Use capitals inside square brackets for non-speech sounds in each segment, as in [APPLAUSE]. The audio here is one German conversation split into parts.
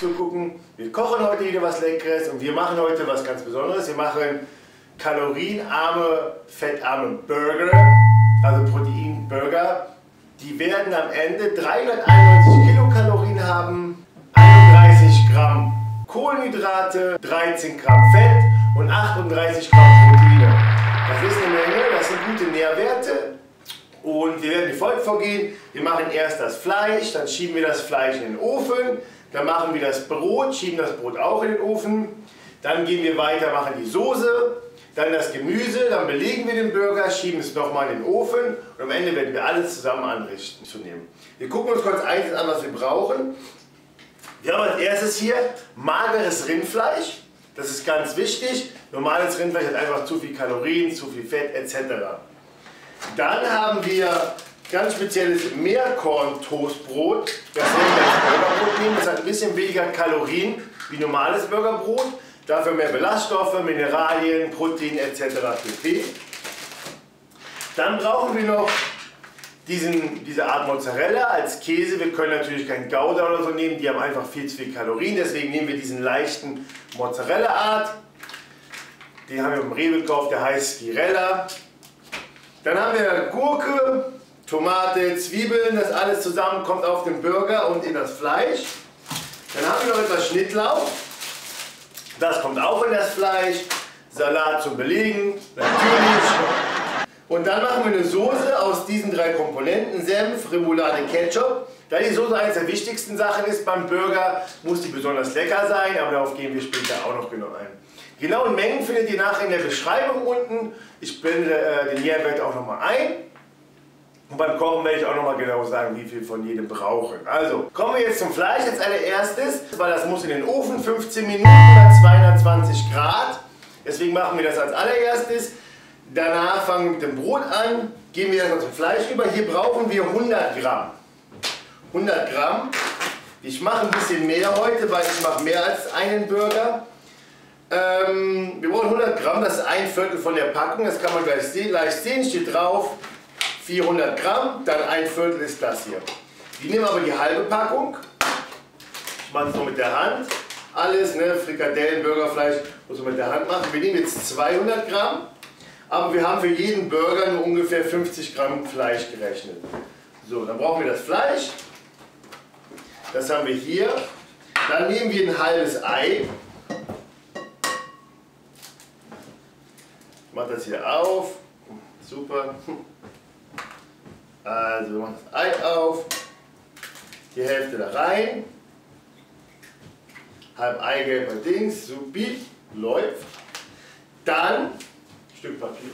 zugucken. Wir kochen heute wieder was Leckeres und wir machen heute was ganz Besonderes. Wir machen kalorienarme, fettarme Burger, also Proteinburger. Die werden am Ende 391 Kilokalorien haben, 31 Gramm Kohlenhydrate, 13 Gramm Fett und 38 Gramm Proteine. Das ist eine Menge, das sind gute Nährwerte. Und wir werden wie folgt vorgehen. Wir machen erst das Fleisch, dann schieben wir das Fleisch in den Ofen, dann machen wir das Brot, schieben das Brot auch in den Ofen. Dann gehen wir weiter, machen die Soße, dann das Gemüse, dann belegen wir den Burger, schieben es nochmal in den Ofen und am Ende werden wir alles zusammen anrichten zu nehmen. Wir gucken uns kurz einzeln an, was wir brauchen. Wir haben als erstes hier mageres Rindfleisch. Das ist ganz wichtig. Normales Rindfleisch hat einfach zu viel Kalorien, zu viel Fett etc. Dann haben wir ganz spezielles Meerkorn-Toastbrot. Das werden wir als Burgerbrot nehmen. Das hat ein bisschen weniger Kalorien wie normales Burgerbrot. Dafür mehr Ballaststoffe, Mineralien, Protein etc. pp. Dann brauchen wir noch diesen, diese Art Mozzarella als Käse. Wir können natürlich kein Gouda oder so nehmen, die haben einfach viel zu viel Kalorien. Deswegen nehmen wir diesen leichten Mozzarella-Art. Den haben wir im Rewe gekauft, der heißt Skirella. Dann haben wir Gurke, Tomate, Zwiebeln, das alles zusammen kommt auf den Burger und in das Fleisch. Dann haben wir noch etwas Schnittlauch. Das kommt auch in das Fleisch. Salat zum Belegen, natürlich. Und dann machen wir eine Soße aus diesen drei Komponenten. Senf, Remoulade, Ketchup. Da die Soße eines der wichtigsten Sachen ist beim Burger, muss die besonders lecker sein, aber darauf gehen wir später auch noch genau ein. Genauen Mengen findet ihr nachher in der Beschreibung unten. Ich blende äh, den Nährwert auch nochmal ein. Und beim Kochen werde ich auch nochmal genau sagen, wie viel von jedem brauchen. Also, kommen wir jetzt zum Fleisch als allererstes, weil das muss in den Ofen, 15 Minuten bei 220 Grad. Deswegen machen wir das als allererstes. Danach fangen wir mit dem Brot an, gehen wir erstmal zum Fleisch über. Hier brauchen wir 100 Gramm. 100 Gramm. Ich mache ein bisschen mehr heute, weil ich mache mehr als einen Burger. Ähm, wir brauchen 100 Gramm, das ist ein Viertel von der Packung, das kann man gleich sehen, leicht sehen, steht drauf 400 Gramm, dann ein Viertel ist das hier. Wir nehmen aber die halbe Packung, ich mache es nur mit der Hand, alles, ne, Frikadellen, Burgerfleisch, muss man mit der Hand machen. Wir nehmen jetzt 200 Gramm, aber wir haben für jeden Burger nur ungefähr 50 Gramm Fleisch gerechnet. So, dann brauchen wir das Fleisch, das haben wir hier. Dann nehmen wir ein halbes Ei, Ich mache das hier auf. Super. Also wir machen das Ei auf. Die Hälfte da rein. Halb Eigelb und Dings. Supi. Läuft. Dann ein Stück Papier.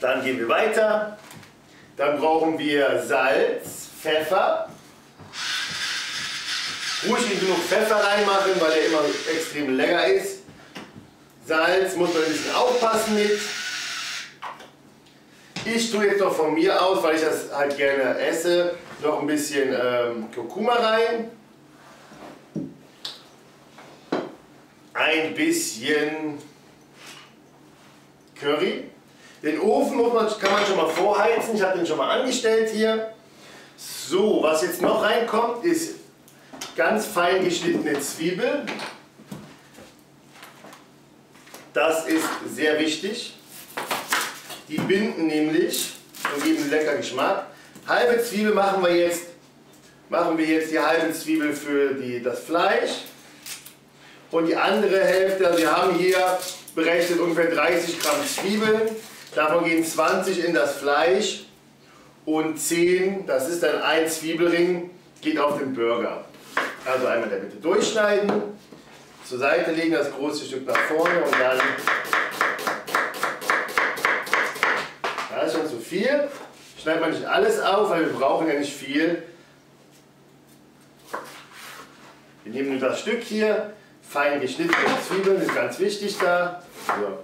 Dann gehen wir weiter. Dann brauchen wir Salz, Pfeffer, ruhig nicht genug Pfeffer reinmachen, weil er immer extrem lecker ist. Salz muss man ein bisschen aufpassen mit. Ich tue jetzt noch von mir aus, weil ich das halt gerne esse, noch ein bisschen ähm, Kurkuma rein. Ein bisschen Curry. Den Ofen man, kann man schon mal vorheizen. Ich habe den schon mal angestellt hier. So, was jetzt noch reinkommt, ist ganz fein geschnittene Zwiebeln. Das ist sehr wichtig. Die binden nämlich und geben lecker Geschmack. Halbe Zwiebel machen wir jetzt, machen wir jetzt die halbe Zwiebel für die, das Fleisch. Und die andere Hälfte, also wir haben hier berechnet ungefähr 30 Gramm Zwiebeln. Davon gehen 20 in das Fleisch und 10, das ist dann ein Zwiebelring, geht auf den Burger. Also einmal in der Mitte durchschneiden, zur Seite legen, das große Stück nach vorne und dann. Da ist schon zu viel. Schneidet man nicht alles auf, weil wir brauchen ja nicht viel. Wir nehmen nur das Stück hier, fein geschnittene Zwiebeln, ist ganz wichtig da. So.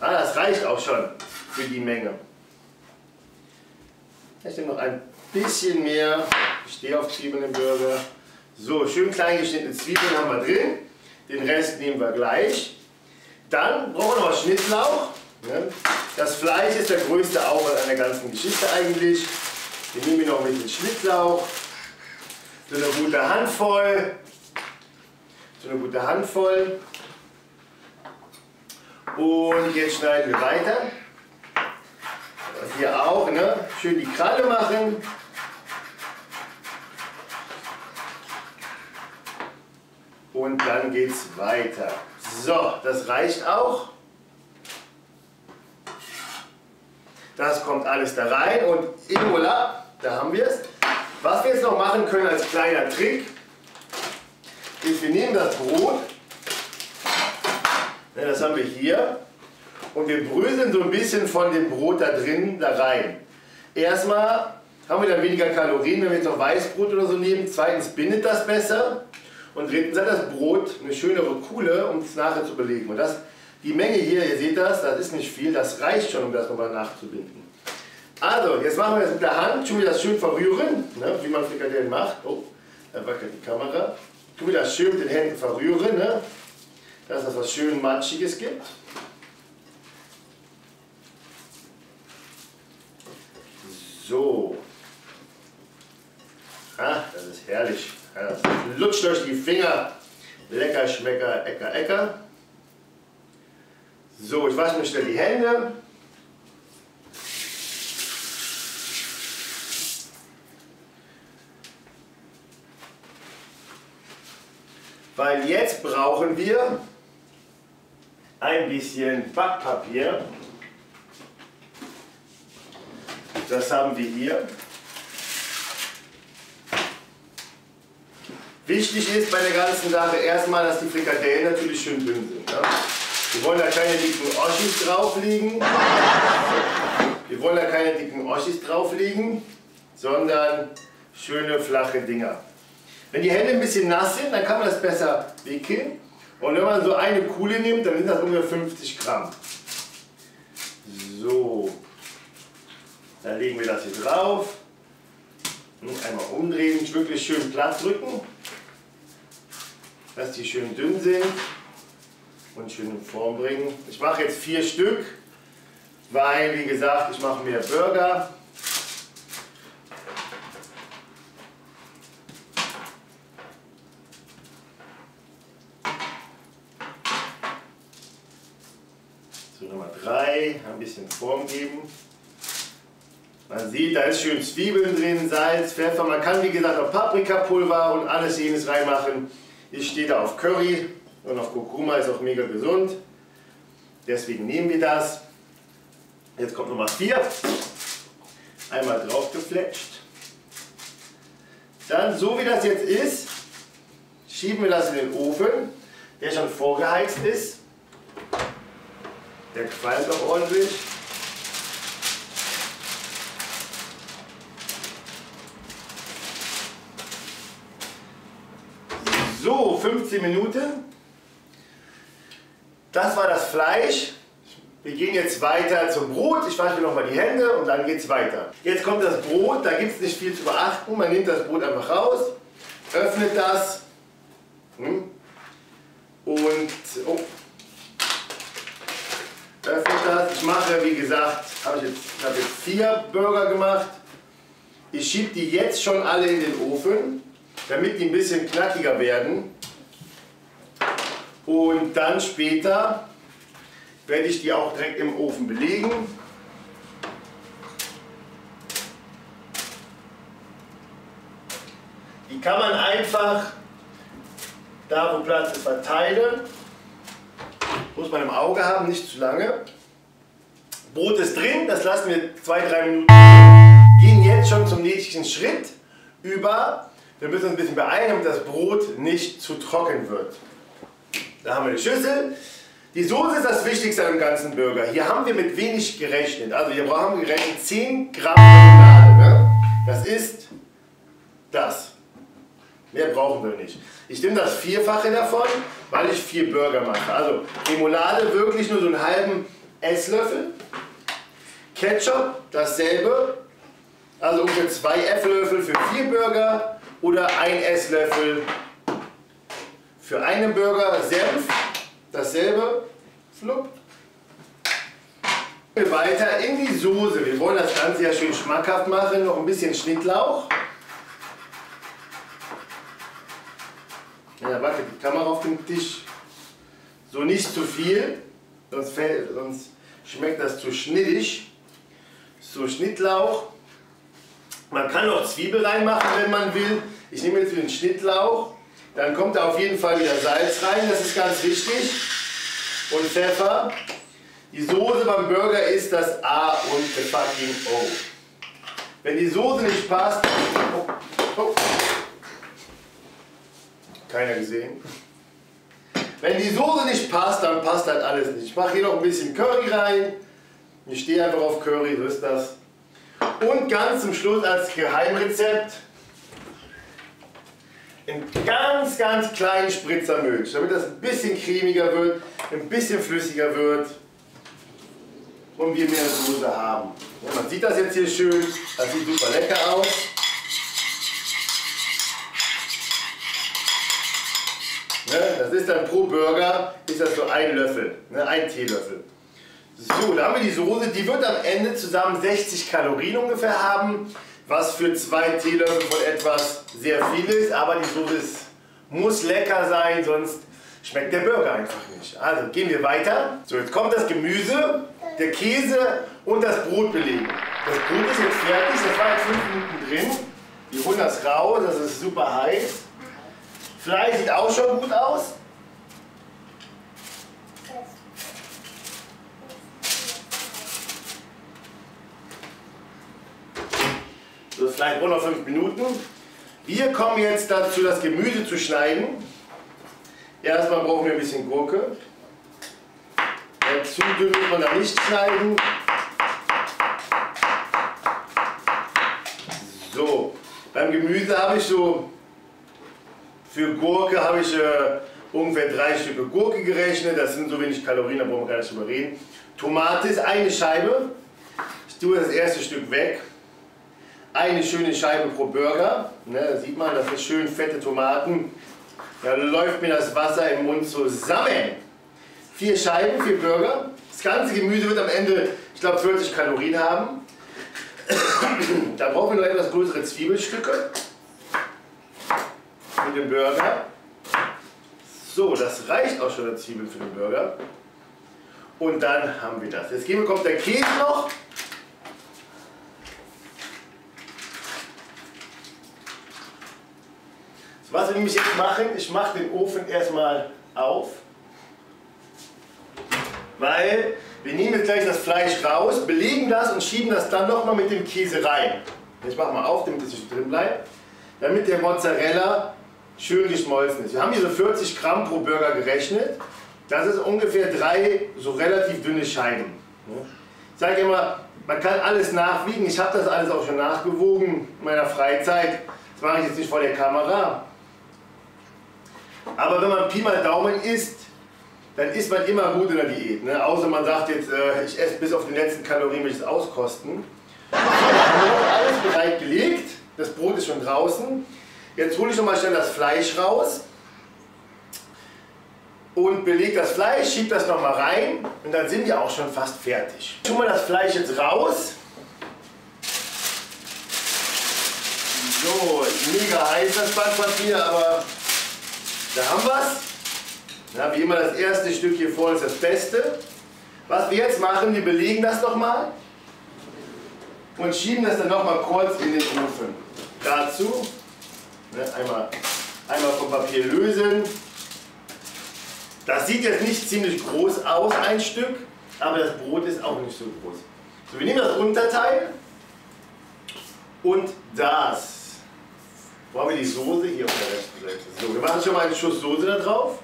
Ah, das reicht auch schon für die Menge. Ich nehme noch ein bisschen mehr. Ich stehe auf Zwiebeln im Burger. So, schön klein geschnittene Zwiebeln haben wir drin. Den Rest nehmen wir gleich. Dann brauchen wir noch Schnittlauch. Das Fleisch ist der größte Aufwand an der ganzen Geschichte eigentlich. Wir nehmen hier noch ein bisschen Schnittlauch. So eine gute Handvoll. So eine gute Handvoll. Und jetzt schneiden wir weiter. Hier auch, ne? Schön die Kralle machen. Und dann geht's weiter. So, das reicht auch. Das kommt alles da rein und voilà, da haben wir es. Was wir jetzt noch machen können als kleiner Trick, ist, wir nehmen das Brot, das haben wir hier, und wir bröseln so ein bisschen von dem Brot da drin da rein. Erstmal haben wir dann weniger Kalorien, wenn wir jetzt noch Weißbrot oder so nehmen. Zweitens bindet das besser. Und drittens hat das Brot eine schönere Kuhle, um es nachher zu belegen. Und das, die Menge hier, ihr seht das, das ist nicht viel, das reicht schon, um das nochmal nachzubinden. Also, jetzt machen wir das mit der Hand, tun wir das schön verrühren, ne, wie man Frikadellen macht. Oh, da wackelt die Kamera. Tun wir das schön mit den Händen verrühren, ne, dass das was schön Matschiges gibt. So. Ah, das ist herrlich. Das lutscht durch die Finger. Lecker, schmecker, ecker, ecker. So, ich wasche mir schnell die Hände. Weil jetzt brauchen wir ein bisschen Backpapier. Das haben wir hier. Wichtig ist bei der ganzen Sache erstmal, dass die Frikadellen natürlich schön dünn sind. Ne? Wir wollen da keine dicken Oschis drauflegen. Wir wollen da keine dicken Oschis drauflegen, sondern schöne flache Dinger. Wenn die Hände ein bisschen nass sind, dann kann man das besser wickeln. Und wenn man so eine Kuhle nimmt, dann sind das ungefähr 50 Gramm. So, dann legen wir das hier drauf. Einmal umdrehen, wirklich schön platt drücken dass die schön dünn sind und schön in Form bringen. Ich mache jetzt vier Stück, weil wie gesagt, ich mache mehr Burger. So Nummer drei, ein bisschen Form geben. Man sieht, da ist schön Zwiebeln drin, Salz, Pfeffer. Man kann wie gesagt auch Paprikapulver und alles jenes reinmachen. Ich stehe da auf Curry und auf Kurkuma ist auch mega gesund. Deswegen nehmen wir das. Jetzt kommt Nummer 4. Einmal drauf gefletscht. Dann, so wie das jetzt ist, schieben wir das in den Ofen, der schon vorgeheizt ist. Der qualmt auch ordentlich. So, 15 Minuten. Das war das Fleisch. Wir gehen jetzt weiter zum Brot. Ich wasche mir nochmal die Hände und dann geht es weiter. Jetzt kommt das Brot, da gibt es nicht viel zu beachten. Man nimmt das Brot einfach raus, öffnet das hm, und oh, öffnet das. Ich mache, wie gesagt, habe ich, jetzt, habe jetzt vier Burger gemacht. Ich schiebe die jetzt schon alle in den Ofen damit die ein bisschen knackiger werden. Und dann später werde ich die auch direkt im Ofen belegen. Die kann man einfach da wo Platz ist verteilen. Muss man im Auge haben, nicht zu lange. Brot ist drin, das lassen wir zwei, drei Minuten. Gehen jetzt schon zum nächsten Schritt über wir müssen uns ein bisschen beeilen, damit das Brot nicht zu trocken wird. Da haben wir die Schüssel. Die Soße ist das Wichtigste am ganzen Burger. Hier haben wir mit wenig gerechnet. Also hier brauchen wir gerechnet 10 Gramm Remoulade. Ne? Das ist das. Mehr brauchen wir nicht. Ich nehme das Vierfache davon, weil ich vier Burger mache. Also Remoulade wirklich nur so einen halben Esslöffel. Ketchup dasselbe. Also ungefähr zwei Esslöffel für vier Burger oder ein Esslöffel für einen Burger Senf, dasselbe, flupp. Weiter in die Soße. Wir wollen das Ganze ja schön schmackhaft machen. Noch ein bisschen Schnittlauch. Ja, warte, die Kamera auf dem Tisch. So nicht zu viel, sonst, fällt, sonst schmeckt das zu schnittig. So Schnittlauch. Man kann noch Zwiebel reinmachen, wenn man will. Ich nehme jetzt den Schnittlauch. Dann kommt da auf jeden Fall wieder Salz rein, das ist ganz wichtig. Und Pfeffer. Die Soße beim Burger ist das A und the fucking O. Wenn die Soße nicht passt... Oh, oh. Keiner gesehen. Wenn die Soße nicht passt, dann passt halt alles nicht. Ich mache hier noch ein bisschen Curry rein. Ich stehe einfach auf Curry, so ist das. Und ganz zum Schluss als Geheimrezept einen ganz, ganz kleinen Spritzer Milch, damit das ein bisschen cremiger wird, ein bisschen flüssiger wird und wir mehr Soße haben. Und man sieht das jetzt hier schön, das sieht super lecker aus. Ne, das ist dann pro Burger, ist das so ein Löffel, ne, ein Teelöffel. So, da haben wir die Soße, die wird am Ende zusammen 60 Kalorien ungefähr haben, was für zwei Teelöffel von etwas sehr viel ist, aber die Soße ist, muss lecker sein, sonst schmeckt der Burger einfach nicht. Also gehen wir weiter. So, jetzt kommt das Gemüse, der Käse und das Brot belegen. Das Brot ist jetzt fertig, das war jetzt 5 Minuten drin. Wir holen das raus, das ist super heiß. Fleisch sieht auch schon gut aus. Fleisch braucht noch 5 Minuten. Wir kommen jetzt dazu, das Gemüse zu schneiden. Erstmal brauchen wir ein bisschen Gurke. Zu dünn muss man da nicht schneiden. So, beim Gemüse habe ich so für Gurke habe ich äh, ungefähr drei Stücke Gurke gerechnet. Das sind so wenig Kalorien, da brauchen wir gar nicht drüber reden. Tomate ist eine Scheibe. Ich tue das erste Stück weg. Eine schöne Scheibe pro Burger. Ne, da sieht man, das sind schön fette Tomaten. Da läuft mir das Wasser im Mund zusammen. Vier Scheiben, vier Burger. Das ganze Gemüse wird am Ende, ich glaube, 40 Kalorien haben. [COUGHS] da brauchen wir noch etwas größere Zwiebelstücke für den Burger. So, das reicht auch schon der Zwiebel für den Burger. Und dann haben wir das. Jetzt kommt der Käse noch. Was wir nämlich jetzt machen, ich mache den Ofen erstmal auf. Weil wir nehmen jetzt gleich das Fleisch raus, belegen das und schieben das dann nochmal mit dem Käse rein. Ich mache mal auf, damit es nicht drin bleibt. Damit der Mozzarella schön geschmolzen ist. Wir haben hier so 40 Gramm pro Burger gerechnet. Das ist ungefähr drei so relativ dünne Scheiben. Ich sage immer, man kann alles nachwiegen. Ich habe das alles auch schon nachgewogen in meiner Freizeit. Das mache ich jetzt nicht vor der Kamera. Aber wenn man Pi mal Daumen isst, dann ist man immer gut in der Diät. Ne? Außer man sagt jetzt, äh, ich esse bis auf den letzten Kalorien, will ich es auskosten. So, alles bereit gelegt. Das Brot ist schon draußen. Jetzt hole ich nochmal schnell das Fleisch raus und belege das Fleisch, schiebe das nochmal rein und dann sind wir auch schon fast fertig. Ich hole mal das Fleisch jetzt raus. So, mega heiß das Backpapier, aber da haben wir es. Ja, wie immer das erste Stück hier vorne ist das Beste. Was wir jetzt machen, wir belegen das nochmal und schieben das dann nochmal kurz in den Ofen. Dazu Ne, einmal, einmal vom Papier lösen. Das sieht jetzt nicht ziemlich groß aus, ein Stück, aber das Brot ist auch nicht so groß. So, wir nehmen das Unterteil und das. Wo haben wir die Soße? Hier auf der rechten Seite. So, wir machen schon mal einen Schuss Soße da drauf.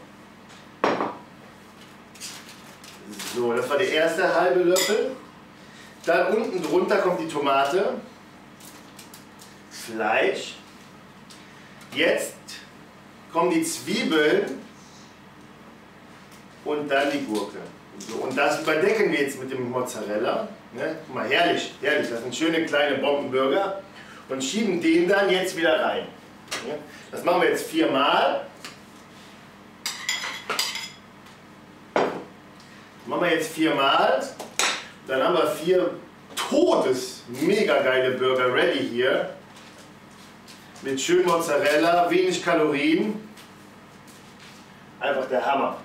So, das war der erste halbe Löffel. Dann unten drunter kommt die Tomate, Fleisch, Jetzt kommen die Zwiebeln und dann die Gurke. So, und das überdecken wir jetzt mit dem Mozzarella. Ne? Guck mal, herrlich, herrlich. Das sind schöne kleine Bombenburger. Und schieben den dann jetzt wieder rein. Das machen wir jetzt viermal. Das machen wir jetzt viermal. Dann haben wir vier todes mega geile Burger ready hier. Mit schön Mozzarella, wenig Kalorien. Einfach der Hammer.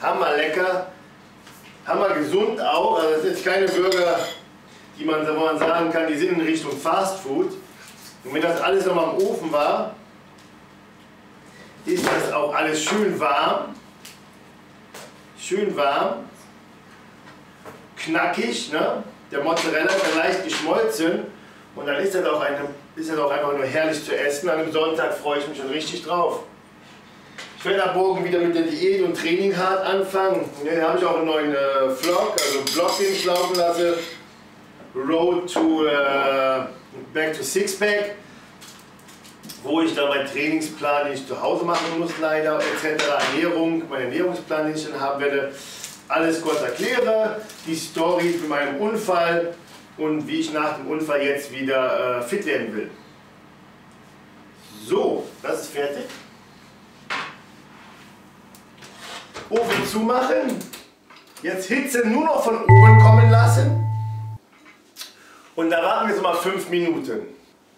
Hammer lecker. Hammer gesund auch. Also das sind keine Burger, die man, wo man sagen kann, die sind in Richtung Fast Food. Und wenn das alles nochmal im Ofen war, ist das auch alles schön warm. Schön warm. Knackig. Ne? Der Mozzarella ist leicht geschmolzen. Und dann ist das, auch eine, ist das auch einfach nur herrlich zu essen. An einem Sonntag freue ich mich schon richtig drauf. Ich werde ab morgen wieder mit der Diät und Training hart anfangen. Da habe ich auch einen neuen äh, Vlog, also Vlog, den ich laufen lasse. Road to äh, Back to Sixpack. Wo ich dann meinen Trainingsplan, den ich zu Hause machen muss, leider, etc. Ernährung, meinen Ernährungsplan, den ich dann haben werde, alles kurz erkläre. Die Story für meinen Unfall und wie ich nach dem Unfall jetzt wieder äh, fit werden will. So, das ist fertig. Ofen zumachen. Jetzt Hitze nur noch von oben kommen lassen. Und da warten wir so mal 5 Minuten.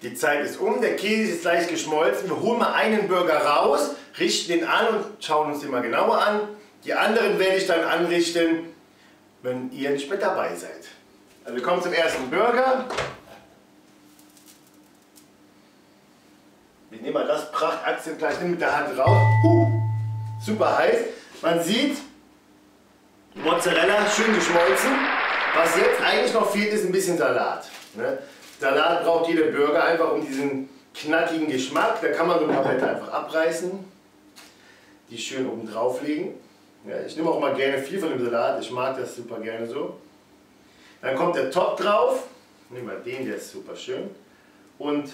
Die Zeit ist um, der Käse ist leicht geschmolzen. Wir holen mal einen Burger raus, richten den an und schauen uns den mal genauer an. Die anderen werde ich dann anrichten, wenn ihr nicht mehr dabei seid. Also wir kommen zum ersten Burger. Ich nehme mal das Prachtachsen gleich mit der Hand raus. Uh, super heiß. Man sieht, Mozzarella schön geschmolzen. Was jetzt eigentlich noch fehlt, ist ein bisschen Salat. Ne? Salat braucht jeder Burger einfach um diesen knackigen Geschmack. Da kann man so ein paar Blätter einfach abreißen, die schön oben drauf legen. Ja, ich nehme auch mal gerne viel von dem Salat, ich mag das super gerne so. Dann kommt der Top drauf, nehmen wir den, der ist super schön. Und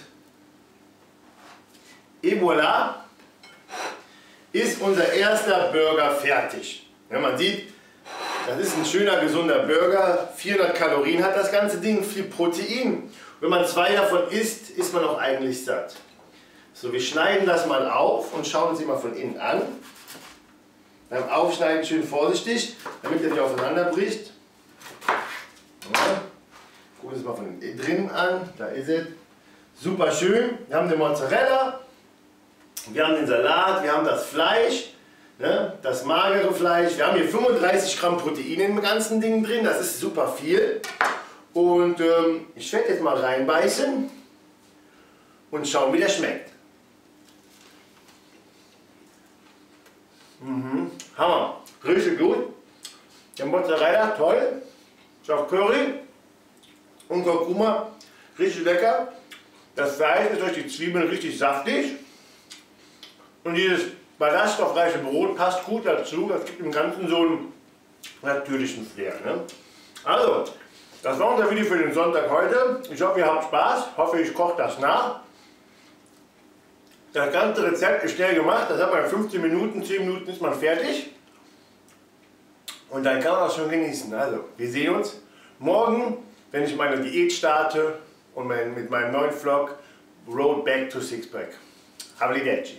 et voilà, ist unser erster Burger fertig. Ja, man sieht, das ist ein schöner, gesunder Burger. 400 Kalorien hat das ganze Ding, viel Protein. Wenn man zwei davon isst, ist man auch eigentlich satt. So, wir schneiden das mal auf und schauen uns die mal von innen an. Beim Aufschneiden schön vorsichtig, damit er nicht aufeinander bricht. Ja. Gucken wir uns mal von drinnen an. Da ist es. Super schön. Wir haben den Mozzarella, wir haben den Salat, wir haben das Fleisch, ne, das magere Fleisch. Wir haben hier 35 Gramm Protein im ganzen Ding drin, das ist super viel. Und ähm, ich werde jetzt mal reinbeißen und schauen, wie der schmeckt. Mhm. Hammer, richtig gut. Der Mozzarella, toll. Ist auch Curry und Kurkuma, richtig lecker. Das Fleisch ist durch die Zwiebeln richtig saftig. Und dieses ballaststoffreiche Brot passt gut dazu. Das gibt dem Ganzen so einen natürlichen Flair. Ne? Also, das war unser Video für den Sonntag heute. Ich hoffe, ihr habt Spaß. Ich hoffe, ich koche das nach. Das ganze Rezept ist schnell gemacht. Das hat man in 15 Minuten, 10 Minuten ist man fertig. Und dann kann man das schon genießen. Also, wir sehen uns morgen, wenn ich meine Diät starte und mit meinem neuen Vlog Road Back to Sixpack. Arrivederci.